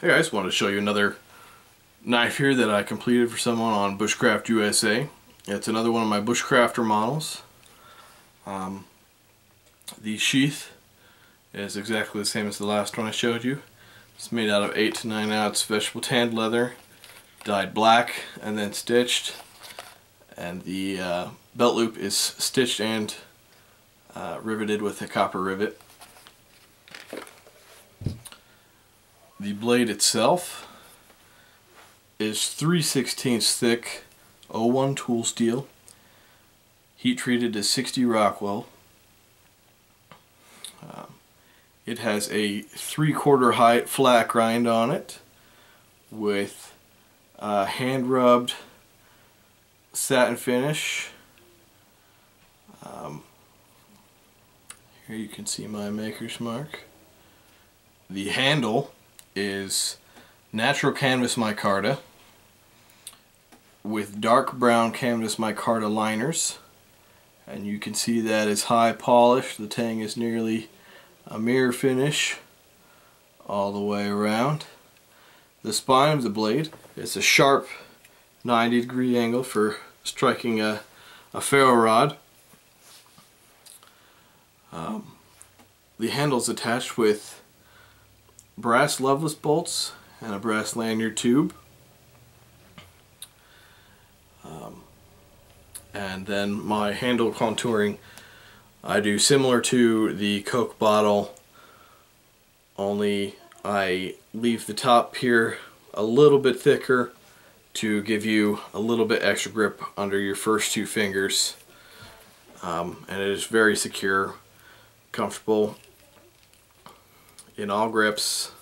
Hey I just wanted to show you another knife here that I completed for someone on Bushcraft USA. It's another one of my Bushcrafter models. Um, the sheath is exactly the same as the last one I showed you. It's made out of 8 to 9 ounce vegetable tanned leather, dyed black and then stitched. And the uh, belt loop is stitched and uh, riveted with a copper rivet. The blade itself is 3 16 thick O1 tool steel, heat treated to 60 Rockwell. Um, it has a 3 quarter height flat grind on it with uh, hand rubbed satin finish. Um, here you can see my maker's mark. The handle is natural canvas micarta with dark brown canvas micarta liners. And you can see that is high polish. The tang is nearly a mirror finish all the way around. The spine of the blade is a sharp 90 degree angle for striking a, a ferro rod. Um, the handle is attached with brass loveless bolts and a brass lanyard tube. Um, and then my handle contouring I do similar to the Coke bottle only I leave the top here a little bit thicker to give you a little bit extra grip under your first two fingers um, and it is very secure comfortable in all grips.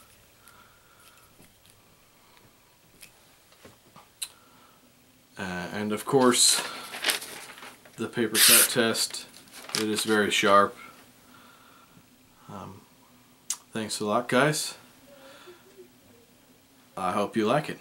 Uh, and of course, the paper cut test, it is very sharp. Um, thanks a lot guys. I hope you like it.